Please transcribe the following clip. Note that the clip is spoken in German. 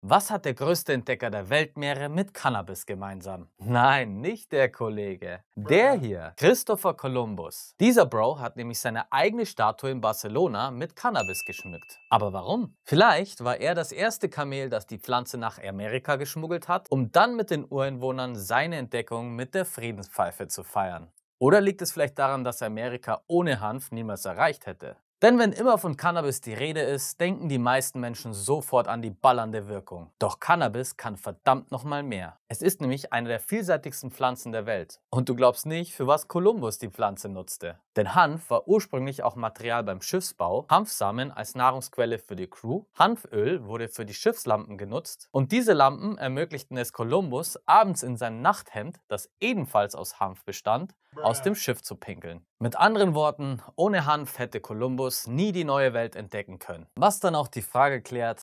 Was hat der größte Entdecker der Weltmeere mit Cannabis gemeinsam? Nein, nicht der Kollege. Der hier, Christopher Columbus. Dieser Bro hat nämlich seine eigene Statue in Barcelona mit Cannabis geschmückt. Aber warum? Vielleicht war er das erste Kamel, das die Pflanze nach Amerika geschmuggelt hat, um dann mit den Ureinwohnern seine Entdeckung mit der Friedenspfeife zu feiern. Oder liegt es vielleicht daran, dass Amerika ohne Hanf niemals erreicht hätte? Denn wenn immer von Cannabis die Rede ist, denken die meisten Menschen sofort an die ballernde Wirkung. Doch Cannabis kann verdammt nochmal mehr. Es ist nämlich eine der vielseitigsten Pflanzen der Welt. Und du glaubst nicht, für was Kolumbus die Pflanze nutzte. Denn Hanf war ursprünglich auch Material beim Schiffsbau, Hanfsamen als Nahrungsquelle für die Crew, Hanföl wurde für die Schiffslampen genutzt und diese Lampen ermöglichten es Kolumbus, abends in seinem Nachthemd, das ebenfalls aus Hanf bestand, aus dem Schiff zu pinkeln. Mit anderen Worten, ohne Hanf hätte Kolumbus nie die neue Welt entdecken können. Was dann auch die Frage klärt,